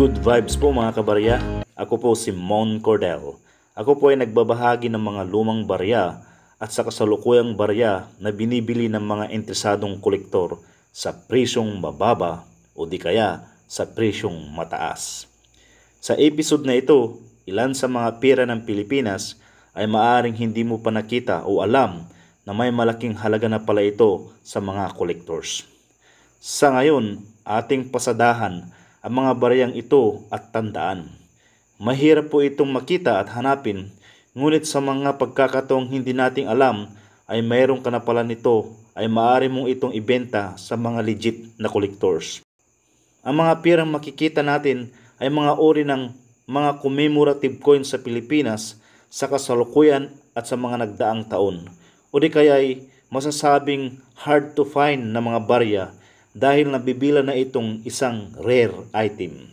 Good vibes po mga kabarya. Ako po si Mon Cordell. Ako po ay nagbabahagi ng mga lumang barya at sa kasalukuyang barya na binibili ng mga interesadong kolektor sa presyong mababa o di kaya sa presyong mataas. Sa episode na ito, ilan sa mga pera ng Pilipinas ay maaring hindi mo pa nakita o alam na may malaking halaga na pala ito sa mga collectors. Sa ngayon, ating pasadahan ang mga bariyang ito at tandaan. Mahirap po itong makita at hanapin, ngunit sa mga pagkakataong hindi nating alam ay mayroong ka na pala nito ay maaari mong itong ibenta sa mga legit na collectors. Ang mga pirang makikita natin ay mga uri ng mga commemorative coins sa Pilipinas sa kasalukuyan at sa mga nagdaang taon. O di kaya ay masasabing hard to find na mga barya dahil nabibila na itong isang rare item.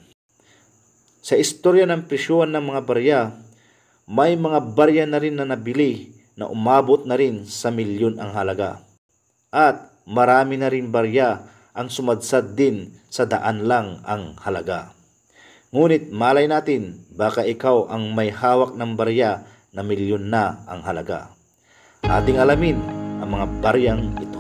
Sa istorya ng presyuhan ng mga barya, may mga barya na rin na nabili na umabot na rin sa milyon ang halaga. At marami na rin barya ang sumadsad din sa daan lang ang halaga. Ngunit malay natin, baka ikaw ang may hawak ng barya na milyon na ang halaga. Ating alamin ang mga baryang ito.